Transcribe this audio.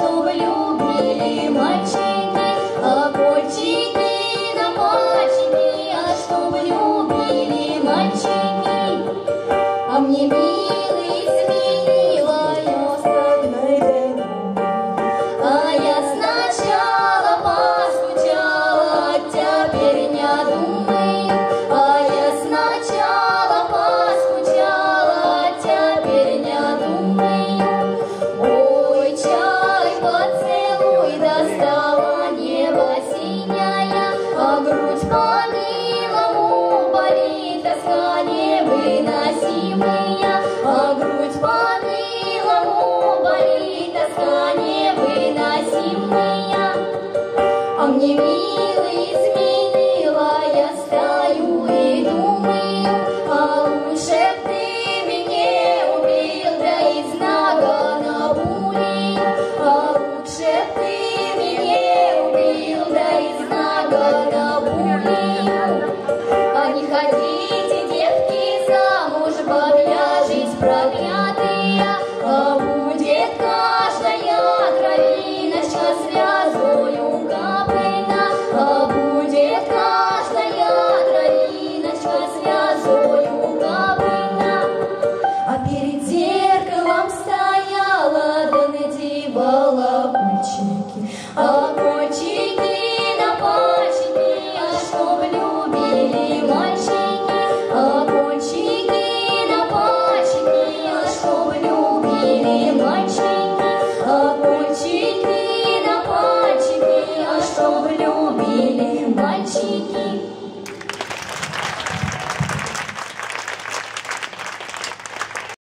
А чтобы любили мальчики, а котики на мальчики, а чтобы любили мальчики, а мне тоска невыносимая, а мне милый Oh.